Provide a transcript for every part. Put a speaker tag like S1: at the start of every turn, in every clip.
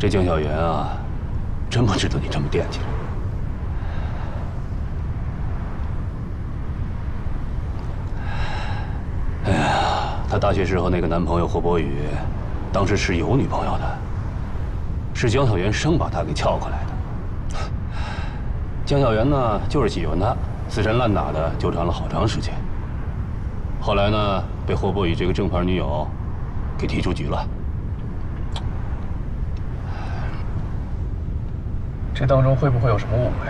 S1: 这江小源啊，真不值得你这么惦记。哎呀，他大学时候那个男朋友霍博宇，当时是有女朋友的，是江小源生把他给撬过来的。江小源呢，就是喜欢他，死缠烂打的纠缠了好长时间。后来呢，被霍博宇这个正牌女友给踢出局了。
S2: 这当中会不会有什么误会？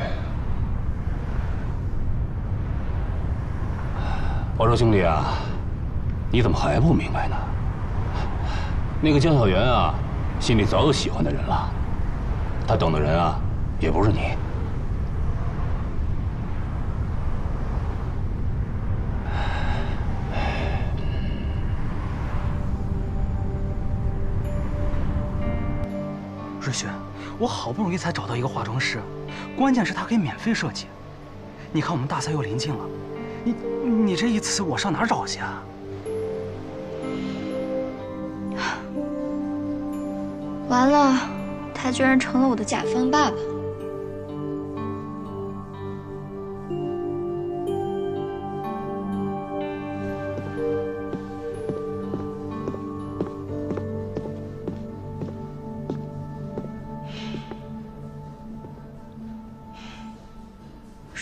S1: 我说兄弟啊，你怎么还不明白呢？那个江小媛啊，心里早有喜欢的人了，她等的人啊，也不是你。
S3: 我好不容易才找到一个化妆师，关键是他可以免费设计。你看我们大赛又临近了，你你这一次我上哪找去啊？
S4: 完了，他居然成了我的甲方爸爸。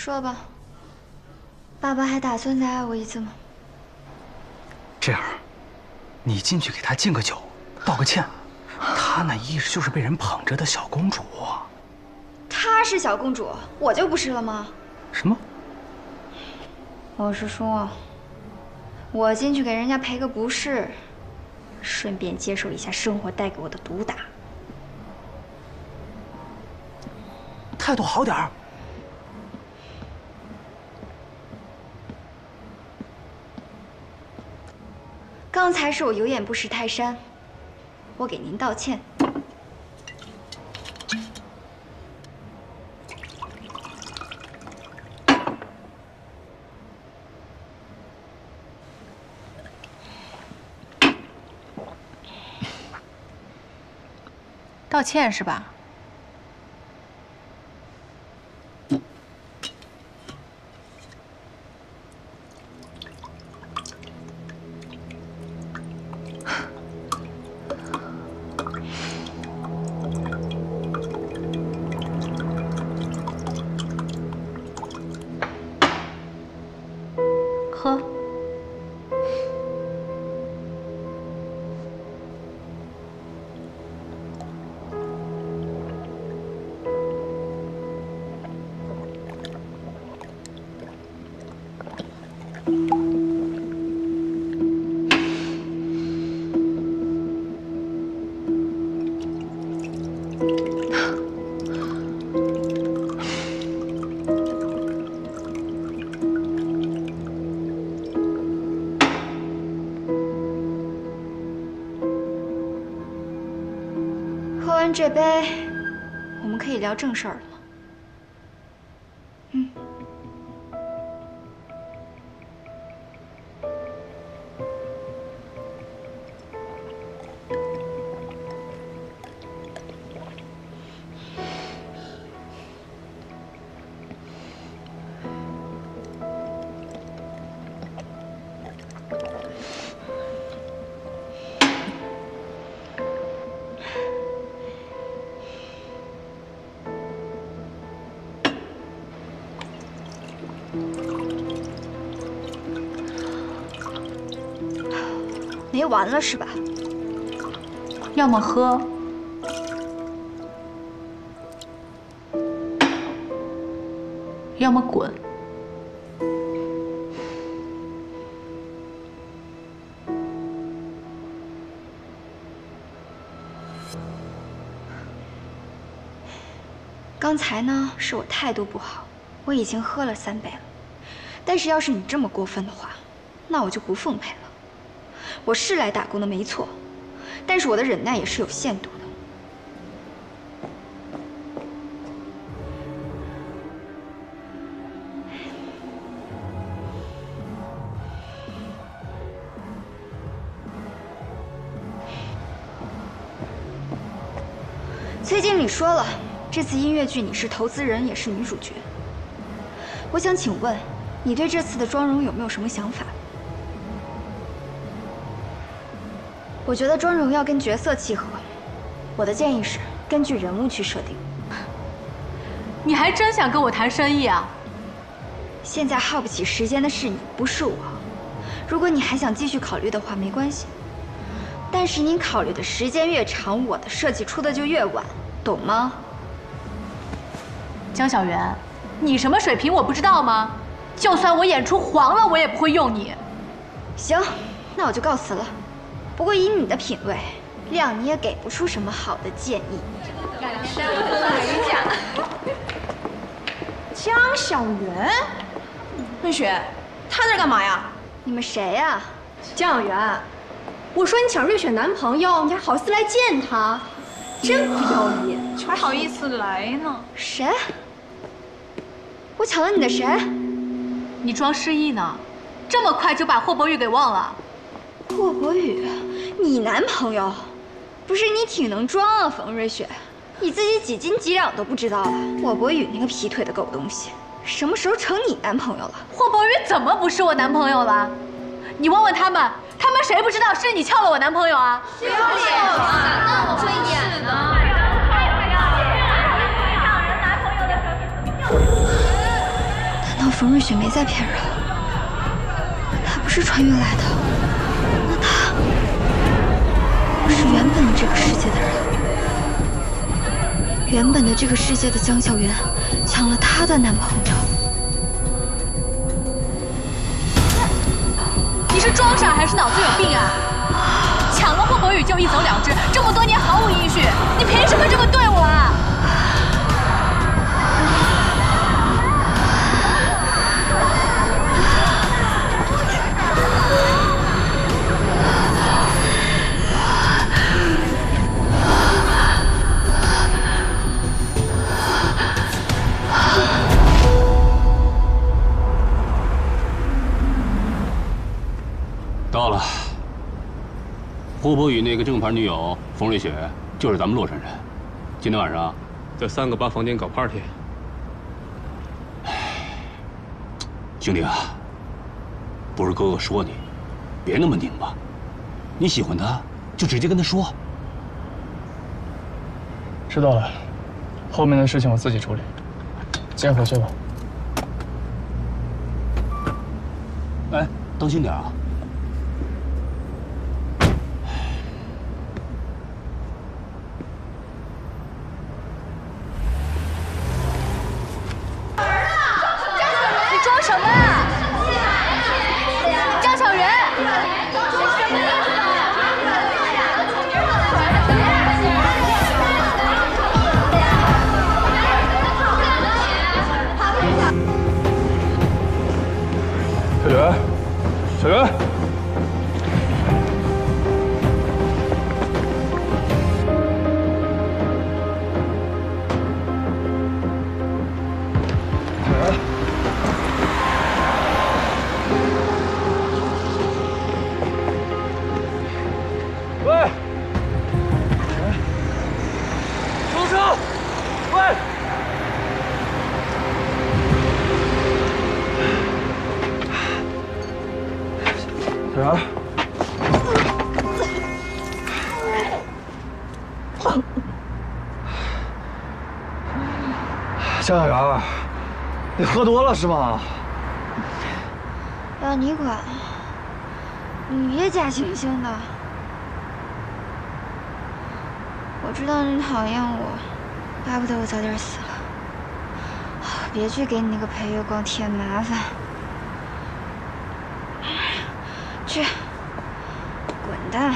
S4: 说吧，爸爸还打算再爱我一次吗？
S3: 这样，你进去给他敬个酒，道个歉。她那一直就是被人捧着的小公主。
S4: 她是小公主，我就不是了吗？
S3: 什么？
S4: 我是说，我进去给人家赔个不是，顺便接受一下生活带给我的毒打。
S3: 态度好点儿。
S4: 刚才是我有眼不识泰山，我给您道歉。
S5: 道歉是吧？
S4: 正事儿了。嗯。完了是吧？
S5: 要么喝，要么滚。
S4: 刚才呢是我态度不好，我已经喝了三杯了。但是要是你这么过分的话，那我就不奉陪了。我是来打工的没错。但是我的忍耐也是有限度的。崔经理说了这次音乐剧你是投资人也是女主角。我想请问你对这次的妆容有没有什么想法？我觉得妆容要跟角色契合。我的建议是根据人物去设定。
S5: 你还真想跟我谈生意啊？
S4: 现在耗不起时间的是你，不是我。如果你还想继续考虑的话，没关系。但是您考虑的时间越长，我的设计出的就越晚，懂吗？
S5: 江小媛，你什么水平我不知道吗？就算我演出黄了，我也不会用你。
S4: 行，那我就告辞了。不过以你的品味，谅你也给不出什么好的建议。
S6: 江小媛，瑞雪，她在干嘛呀？
S4: 你们谁呀？
S6: 江小媛，我说你抢瑞雪男朋友，你还好意思来见他，真不要脸，
S5: 还好意思来呢？
S4: 谁？我抢了你的谁？
S5: 你装失忆呢？这么快就把霍博玉给忘了？
S4: 霍博宇，你男朋友？不是你挺能装啊，冯瑞雪，你自己几斤几两都不知道啊？霍博宇那个劈腿的狗东西，什么时候成你男朋友了？
S5: 霍博宇怎么不是我男朋友了？你问问他们，他们谁不知道是你撬了我男朋友啊？
S6: 丢脸啊！那么会演呢？
S4: 难道冯瑞雪没在骗人？她不是穿越来的，他，我是原本的这个世界的人。原本的这个世界的江小媛抢了她的男朋友。
S5: 你是装傻还是脑子有病啊？抢了霍博宇就一走了之，这么多年毫无音讯，你凭什么这么对我啊？
S1: 霍博宇那个正牌女友冯瑞雪就是咱们洛城人，今天晚上在三个八房间搞 party。兄弟啊，不是哥哥说你，别那么拧巴。你喜欢他，就直接跟他说。
S2: 知道了，后面的事情我自己处理。先回去吧。
S1: 哎，当心点啊！
S5: 江小媛，
S2: 你喝多了是吗？
S4: 要你管，你别假惺惺的。我知道你讨厌我，巴不得我早点死了。别去给你那个裴月光添麻烦。去，滚蛋！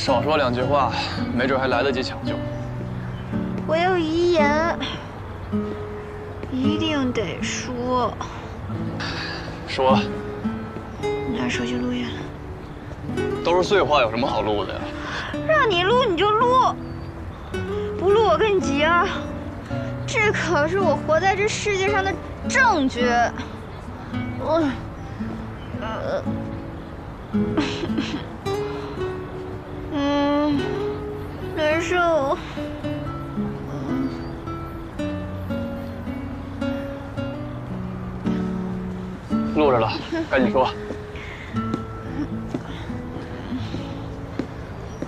S2: 少说两句话，没准还来得及抢救。
S7: 我有遗言，一定得说。
S2: 说，
S7: 拿手机录音，
S2: 都是碎话，有什么好录的呀？
S7: 让你录你就录，不录我跟你急啊！这可是我活在这世界上的证据。我，呃，受。
S2: 录着了，赶紧说。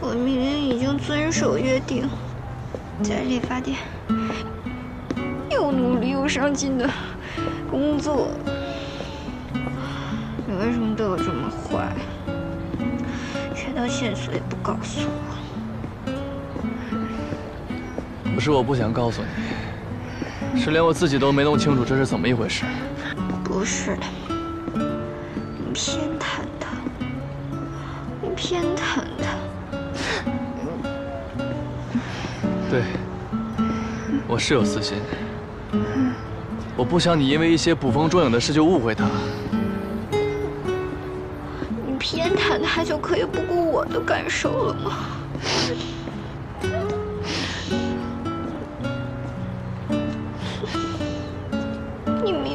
S7: 我明明已经遵守约定，在理发店又努力又上进的工作，你为什么对我这么坏？缺到线索也不告诉我。
S2: 是我不想告诉你，是连我自己都没弄清楚这是怎么一回事。
S7: 不是的，你偏袒他，你偏袒他。
S2: 对，我是有私心，我不想你因为一些捕风捉影的事就误会他。
S7: 你偏袒他就可以不顾我的感受了吗？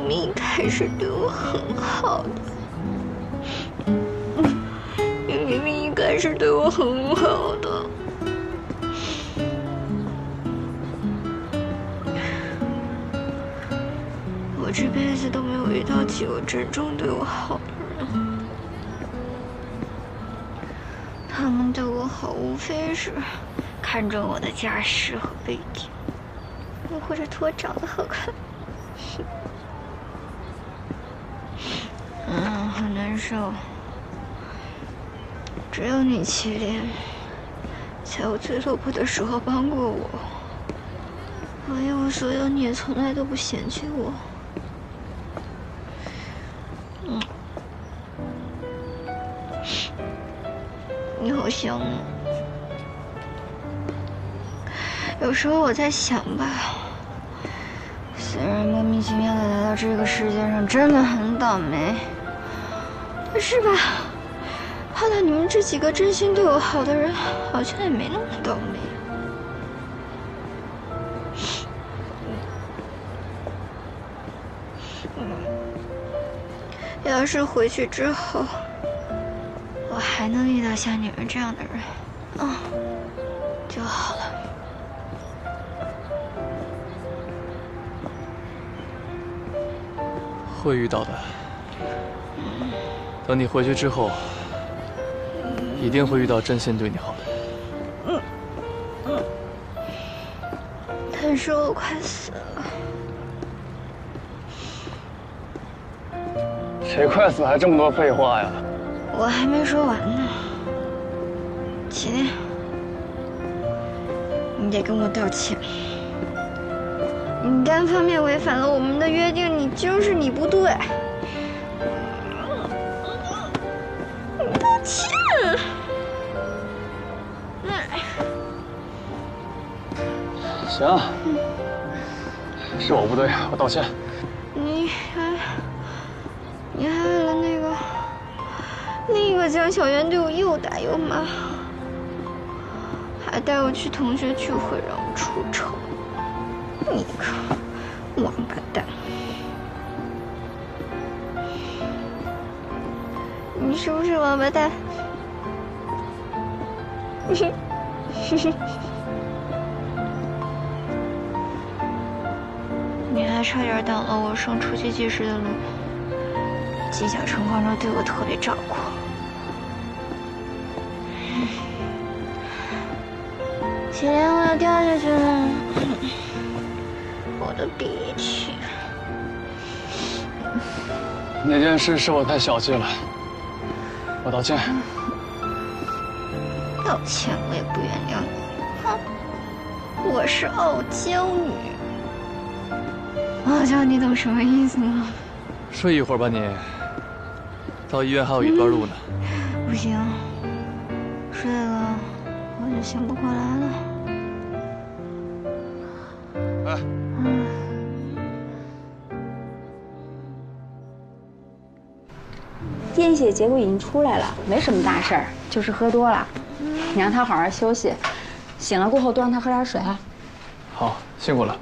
S7: 明明一开始对我很好的，你明明一开始对我很好的。我这辈子都没有遇到几个真正对我好的人，他们对我好无非是看中我的家世和背景，又或者图我长得好看。嗯，很难受。只有你祁连，在我最落魄的时候帮过我，我一无所有，你也从来都不嫌弃我。嗯，你好香啊！有时候我在想吧，虽然莫名其妙的来到这个世界上真的很倒霉，是吧，碰到你们这几个真心对我好的人，好像也没那么倒霉。要是回去之后，我还能遇到像你们这样的人，嗯，就好了。
S2: 会遇到的。等你回去之后，一定会遇到真心对你好的人。
S7: 但是我快死了，
S2: 谁快死还这么多废话呀？
S7: 我还没说完呢。祁连，你得跟我道歉。你单方面违反了我们的约定，你就是你不对。
S2: 行，是我不对，我道歉。
S7: 你还，你还为了那个那个江小媛对我又打又骂，还带我去同学聚会让我出丑。你个王八蛋！你是不是王八蛋？嘿 嘿你还差点挡了我上初级技师的路，犄角城隍州对我特别照顾。祁连，我要掉下去了，我的鼻涕。
S2: 那件事是我太小气了，我道歉。
S7: 道歉我也不原谅你，哼！我是傲娇女，傲娇你懂什么意思吗？
S2: 睡一会儿吧你，到医院还有一段路呢。
S8: 不行，睡了我就醒不过来了。
S9: 哎，
S10: 验血结果已经出来了，没什么大事儿，就是喝多了。你让他好好休息，醒了过后多让他喝点水啊。
S2: 好，辛苦了。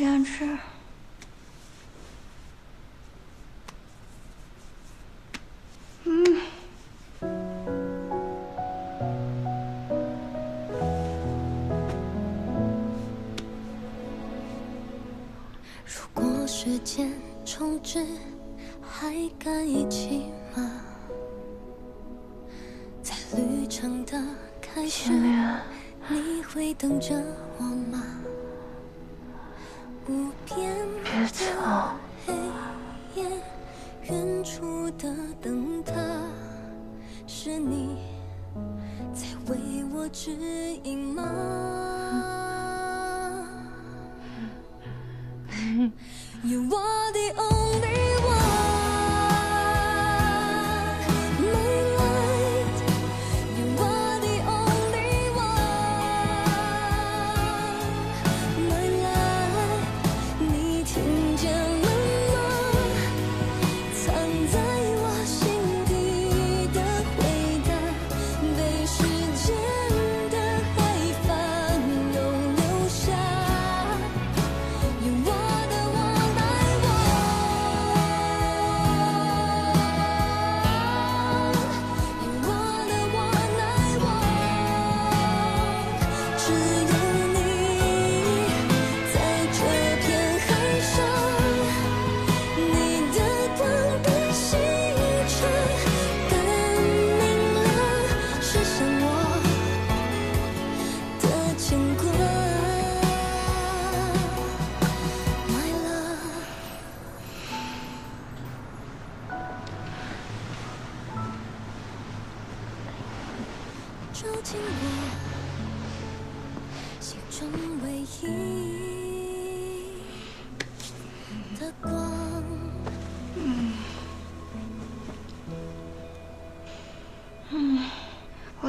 S8: 我想吃。
S11: 如果时间重置，还敢一起吗？在旅程的开始，你会等着我吗？
S8: 天。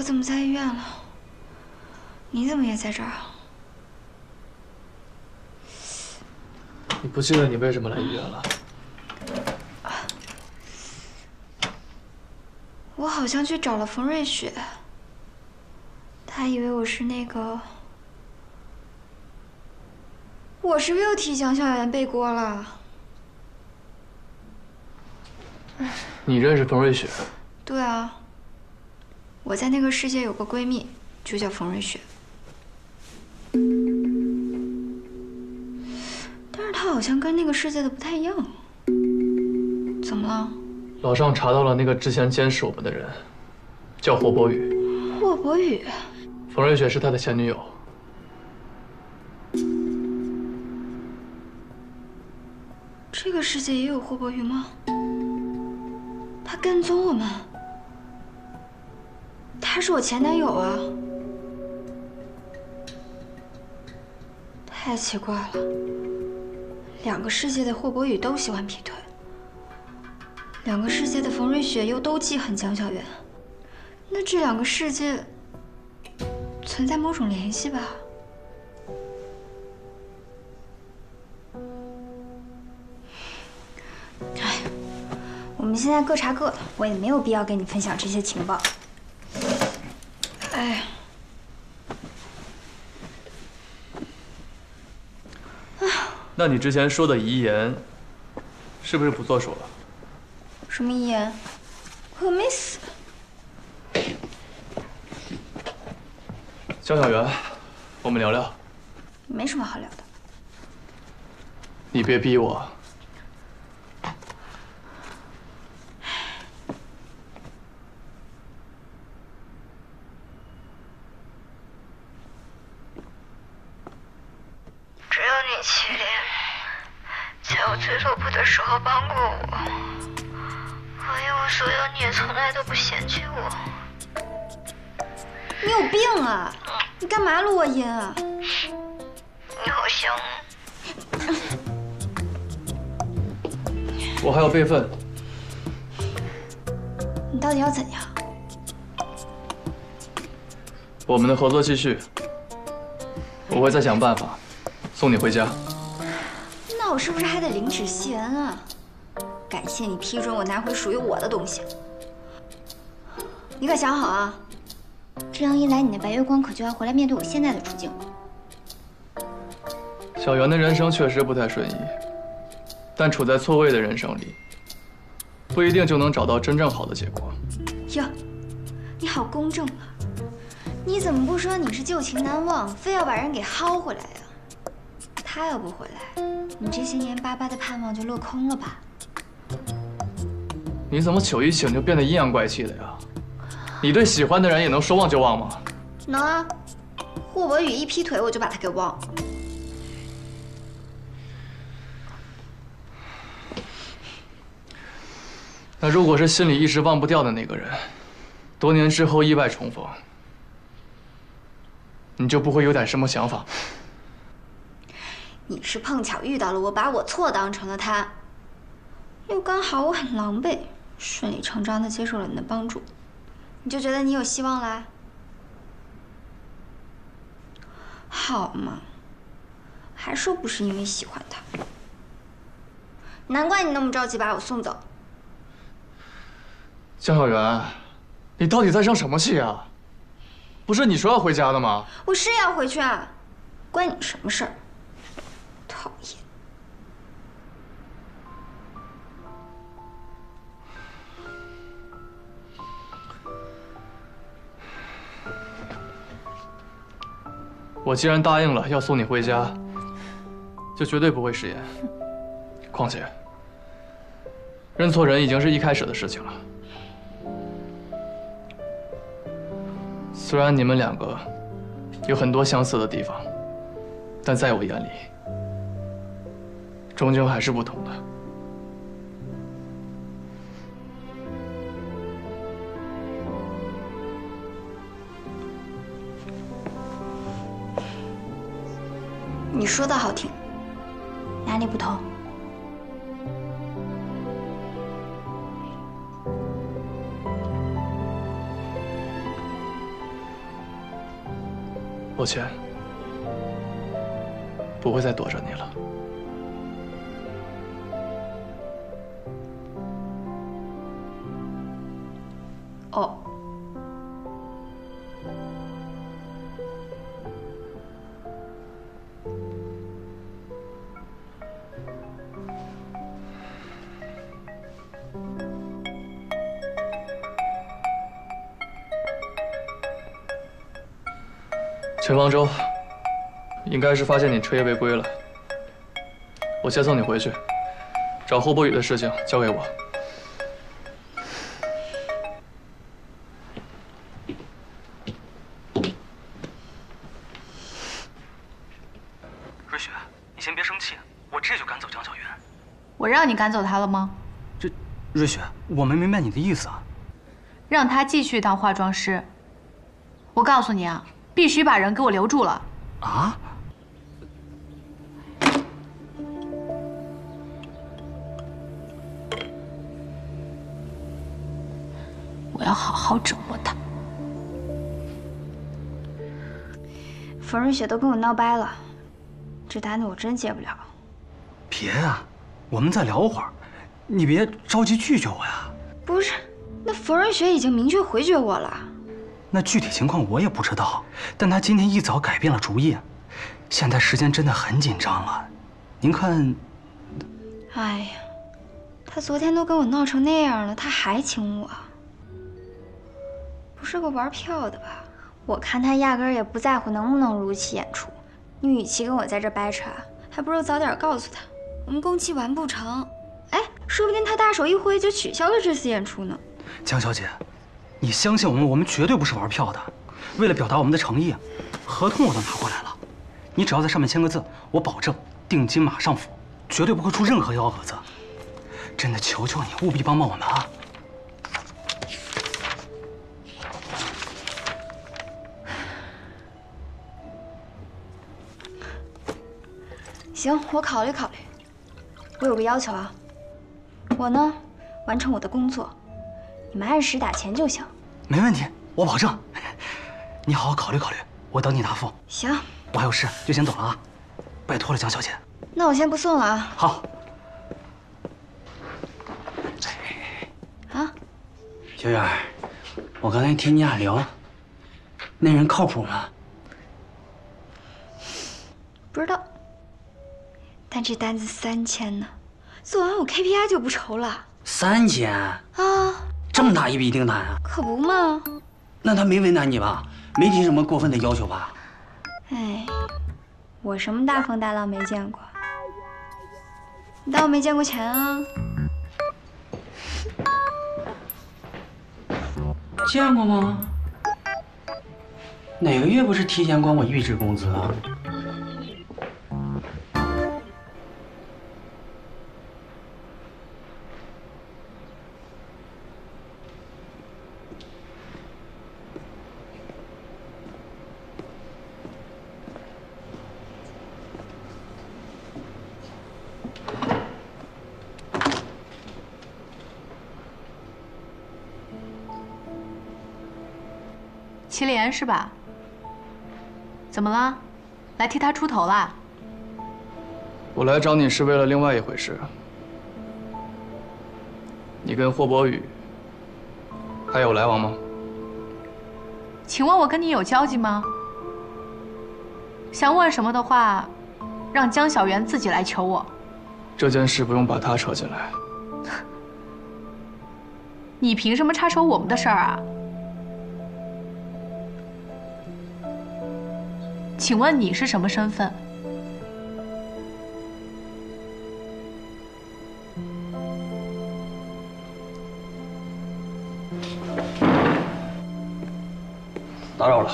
S8: 怎么在医院了？你怎么也在这儿？
S2: 你不记得你为什么来医院了？
S8: 我好像去找了冯瑞雪，他以为我是那个，我是不是又替蒋小媛背锅了？
S2: 你认识冯瑞雪？
S8: 对啊，我在那个世界有个闺蜜，就叫冯瑞雪，但是她好像跟那个世界的不太一样。怎么了？
S2: 老尚查到了那个之前监视我们的人，叫霍博宇，
S4: 霍博宇，
S2: 冯瑞雪是他的前女友。
S4: 这个世界也有霍博宇吗？他跟踪我们，他是我前男友啊！太奇怪了，两个世界的霍博宇都喜欢劈腿，两个世界的冯瑞雪又都记恨江小源，那这两个世界存在某种联系吧？哎，我们现在各查各的，我也没有必要跟你分享这些情报。哎，
S2: 那你之前说的遗言，是不是不作数了？
S4: 什么遗言？我又没死。
S2: 江小媛，我们聊聊。
S4: 没什么好聊的。
S2: 你别逼我。
S7: 只有你祁连，在我最落魄的时候帮过我，我一无所有，你也从来都不嫌弃我。
S4: 你有病啊！你干嘛录我音啊？
S7: 你好香。
S2: 我还有备份。
S4: 你到底要怎样？
S2: 我们的合作继续，我会再想办法送你回家。
S4: 那我是不是还得领旨谢恩啊？感谢你批准我拿回属于我的东西。你可想好啊！这样一来，你那白月光可就要回来面对我现在的处境了。
S2: 小袁的人生确实不太顺意，但处在错位的人生里，不一定就能找到真正好的结果。
S4: 哟，你好公正啊！你怎么不说你是旧情难忘，非要把人给薅回来呀？他要不回来，你这些年巴巴的盼望就落空了吧？
S2: 你怎么酒一醒就变得阴阳怪气的呀？你对喜欢的人也能说忘就忘吗？
S4: 能啊，霍博宇一劈腿我就把他给忘了。
S2: 那如果是心里一直忘不掉的那个人，多年之后意外重逢，你就不会有点什么想法？
S4: 你是碰巧遇到了我，把我错当成了他，又刚好我很狼狈，顺理成章的接受了你的帮助，你就觉得你有希望啦？好嘛，还说不是因为喜欢他，难怪你那么着急把我送走。
S2: 江小媛，你到底在生什么气啊？不是你说要回家的吗？
S4: 我是要回去啊，关你什么事儿？讨厌。
S2: 我既然答应了要送你回家，就绝对不会食言。况且，认错人已经是一开始的事情了。虽然你们两个有很多相似的地方，但在我眼里，终究还是不同的。
S4: 你说的好听，哪里不同？
S2: 抱歉，不会再躲着你了。方舟应该是发现你彻夜未归了。我先送你回去找霍博宇的事情交给我。
S3: 瑞雪你先别生气我这就赶走江小云。
S5: 我让你赶走他了吗？
S3: 这瑞雪我没明白你的意思啊。
S5: 让他继续当化妆师。我告诉你啊必须把人给我留住了。
S3: 啊？
S5: 我要好好折磨他。
S4: 冯瑞雪都跟我闹掰了，这单子我真接不了。
S3: 别啊，我们再聊会儿，你别着急拒绝我呀。
S4: 不是，那冯瑞雪已经明确回绝我了。
S3: 那具体情况我也不知道，但他今天一早改变了主意。现在时间真的很紧张了，您看。
S4: 哎呀，他昨天都跟我闹成那样了，他还请我，不是个玩票的吧？我看他压根儿也不在乎能不能如期演出。你与其跟我在这掰扯，还不如早点告诉他，我们工期完不成，哎，说不定他大手一挥就取消了这次演出呢。
S3: 江小姐，你相信我们，我们绝对不是玩票的。为了表达我们的诚意，合同我都拿过来了，你只要在上面签个字，我保证定金马上付，绝对不会出任何幺蛾子。真的，求求你，务必帮帮我们啊！
S4: 行，我考虑考虑。我有个要求啊，我呢完成我的工作，你们按时打钱就行。
S3: 没问题，我保证。你好好考虑考虑，我等你答复。
S4: 行，
S3: 我还有事，就先走了啊，拜托了，江小姐。
S4: 那我先不送了啊。
S3: 好。
S4: 啊，
S12: 小远，我刚才听你俩聊，那人靠谱吗？
S4: 不知道。但这单子三千呢，做完我 KPI 就不愁了。
S12: 三千
S4: 啊，
S12: 这么大一笔订单啊！
S4: 可不嘛。
S12: 那他没为难你吧？没提什么过分的要求吧？
S4: 哎，我什么大风大浪没见过？你当我没见过钱啊？
S12: 见过吗？哪个月不是提前管我预支工资啊？
S5: 是吧？怎么了？来替他出头啦？
S2: 我来找你是为了另外一回事。你跟霍博宇还有来往吗？
S5: 请问我跟你有交集吗？想问什么的话，让江小媛自己来求我。
S2: 这件事不用把他扯进来。
S5: 你凭什么插手我们的事儿啊？请问你是什么身份？
S1: 打扰了。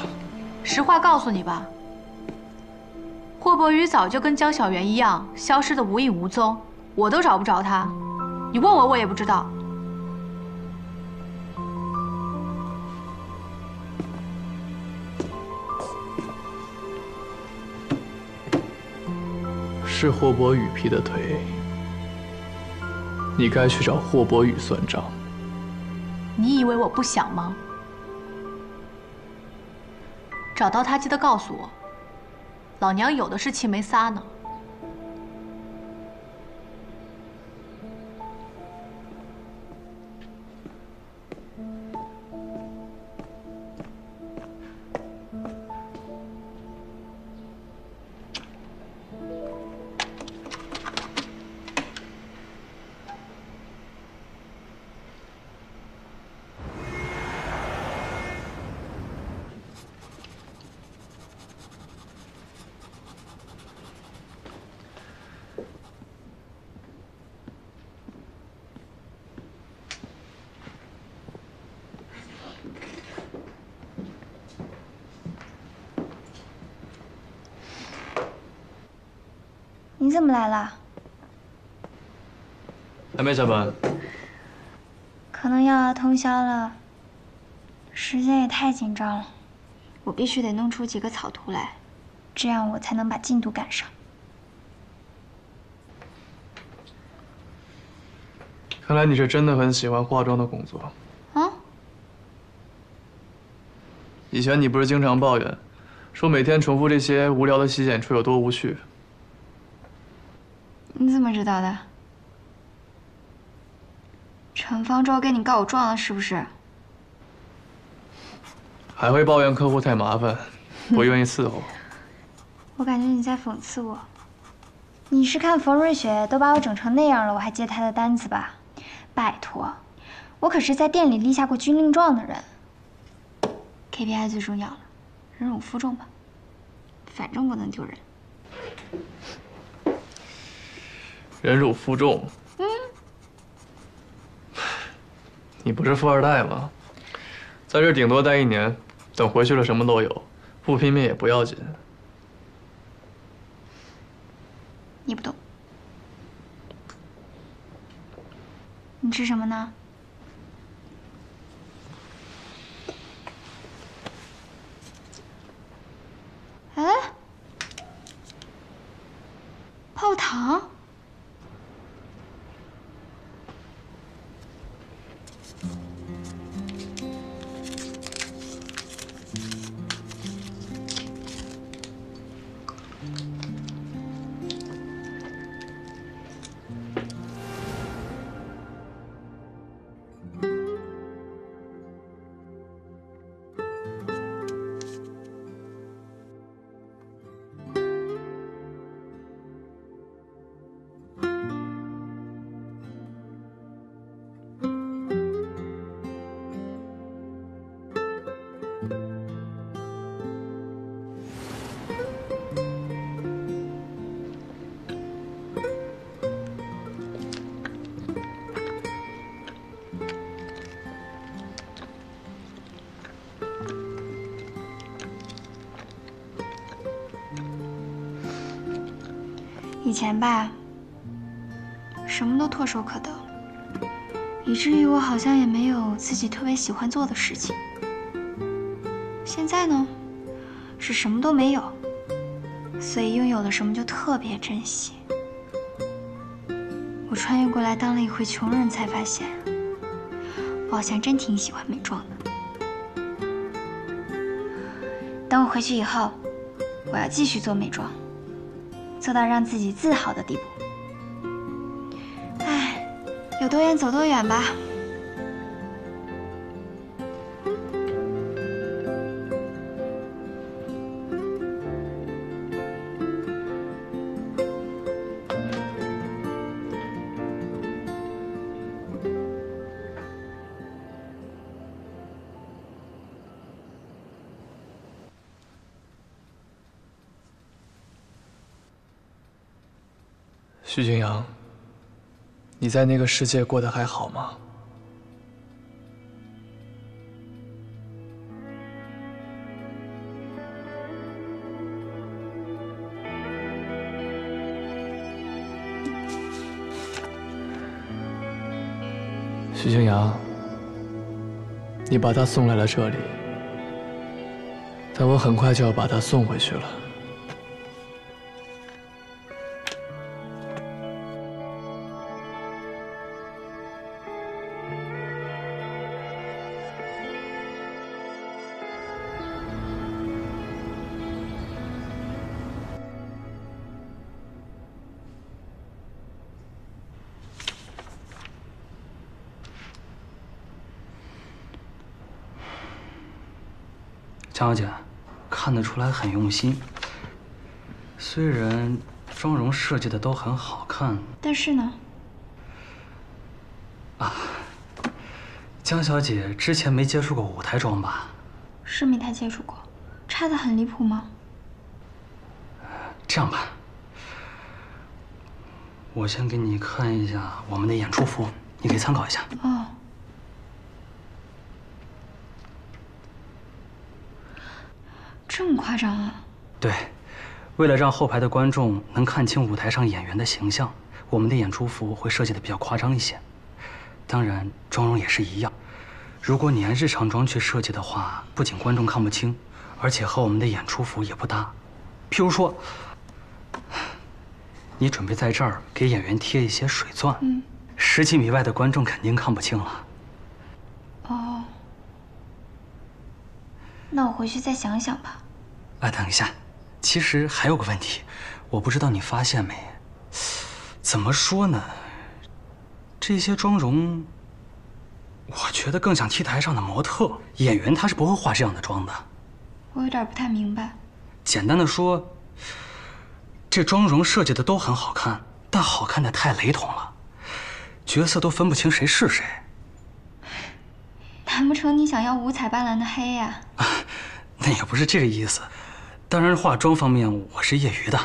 S5: 实话告诉你吧，霍伯宇早就跟江小源一样消失的无影无踪，我都找不着他。你问我，我也不知道。
S2: 是霍博宇劈的腿，你该去找霍博宇算账。
S5: 你以为我不想吗？找到他记得告诉我，老娘有的是气没撒呢。
S4: 怎么来了？
S2: 还没下班？
S4: 可能要通宵了。时间也太紧张了，我必须得弄出几个草图来，这样我才能把进度赶上。
S2: 看来你是真的很喜欢化妆的工作。
S4: 啊？
S2: 以前你不是经常抱怨，说每天重复这些无聊的洗剪吹有多无趣？
S4: 你怎么知道的？陈方舟跟你告我状了是不是？
S2: 还会抱怨客户太麻烦，不愿意伺候。
S4: 我感觉你在讽刺我。你是看冯瑞雪都把我整成那样了，我还接她的单子吧？拜托，我可是在店里立下过军令状的人。KPI 最重要了，忍辱负重吧，反正不能丢人。
S2: 忍辱负重。
S4: 嗯，
S2: 你不是富二代吗？在这顶多待一年，等回去了什么都有，不拼命也不要紧。
S4: 你不懂。你吃什么呢？哎，泡糖。以前吧，什么都唾手可得，以至于我好像也没有自己特别喜欢做的事情。现在呢，是什么都没有，所以拥有了什么就特别珍惜。我穿越过来当了一回穷人，才发现我好像真挺喜欢美妆的。等我回去以后，我要继续做美妆。做到让自己自豪的地步。哎，有多远走多远吧。
S2: 徐景阳，你在那个世界过得还好吗？徐景阳，你把他送来了这里，但我很快就要把他送回去了。
S3: 出来很用心。虽然妆容设计的都很好看，
S4: 但是呢，
S3: 啊，江小姐之前没接触过舞台妆吧？
S4: 是没太接触过，差的很离谱吗？
S3: 这样吧，我先给你看一下我们的演出服，你可以参考一下。
S4: 哦。这么夸张啊？
S3: 对，为了让后排的观众能看清舞台上演员的形象，我们的演出服会设计的比较夸张一些。当然，妆容也是一样。如果你按日常妆去设计的话，不仅观众看不清，而且和我们的演出服也不搭。譬如说，你准备在这儿给演员贴一些水钻，
S4: 嗯，
S3: 十几米外的观众肯定看不清了。
S4: 哦，那我回去再想想吧。
S3: 哎，等一下，其实还有个问题，我不知道你发现没？怎么说呢？这些妆容，我觉得更像 T 台上的模特。演员他是不会化这样的妆的。
S4: 我有点不太明白。
S3: 简单的说，这妆容设计的都很好看，但好看的太雷同了，角色都分不清谁是谁。
S4: 难不成你想要五彩斑斓的黑呀、
S3: 那也不是这个意思。当然，化妆方面我是业余的，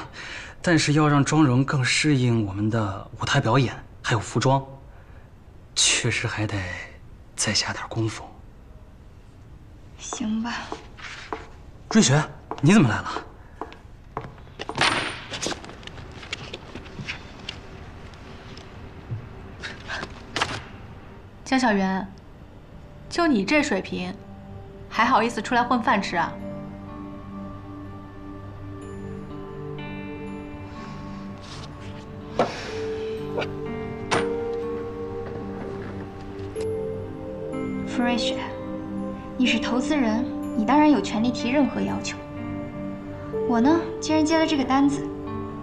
S3: 但是要让妆容更适应我们的舞台表演，还有服装，确实还得再下点功夫。
S4: 行吧。
S3: 瑞雪，你怎么来了？
S5: 江小媛，就你这水平，还好意思出来混饭吃啊？
S4: 投资人，你当然有权利提任何要求。我呢，既然接了这个单子，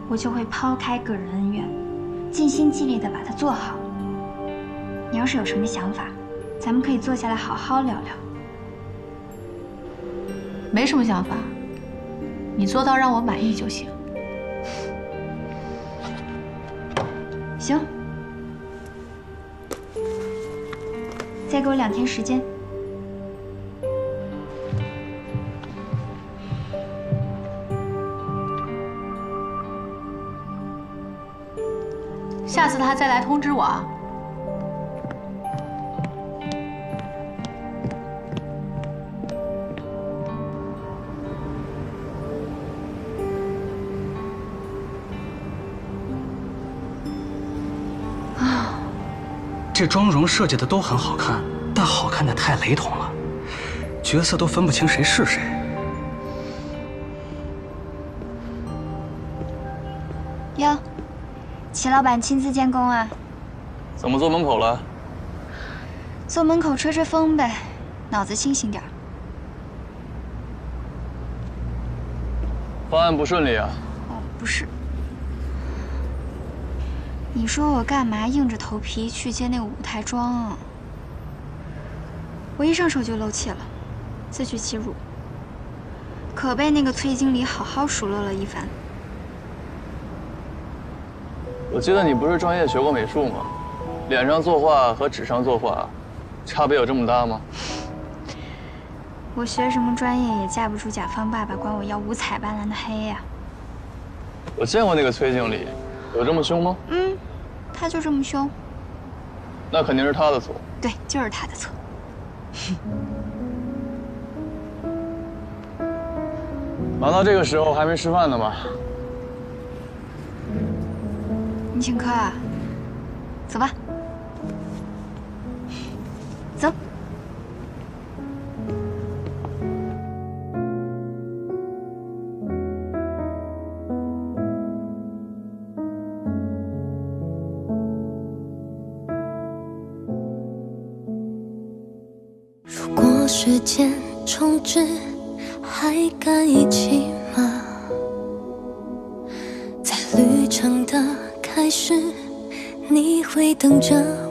S4: 我就会抛开个人恩怨，尽心尽力的把它做好。你要是有什么想法，咱们可以坐下来好好聊聊。
S5: 没什么想法，你做到让我满意就行。
S4: 行，再给我两天时间。
S5: 他再来通知我啊。
S3: 这妆容设计的都很好看，但好看的太雷同了，角色都分不清谁是谁。
S4: 齐老板亲自监工啊？
S2: 怎么坐门口了？
S4: 坐门口吹吹风呗，脑子清醒点儿。
S2: 方案不顺利啊？
S4: 哦，不是。你说我干嘛硬着头皮去接那个舞台妆啊？我一上手就漏气了，自取其辱。可被那个崔经理好好数落了一番。
S2: 我记得你不是专业学过美术吗？脸上作画和纸上作画，差别有这么大吗？
S4: 我学什么专业也架不住甲方爸爸管我要五彩斑斓的黑呀、
S2: 我见过那个崔经理，有这么凶吗？
S4: 嗯，他就这么凶。
S2: 那肯定是他的错。
S4: 对，就是他的错。
S2: 忙到这个时候还没吃饭呢吗？
S4: 你请客啊？走吧。走。
S8: 如果时间重置，还敢一起等着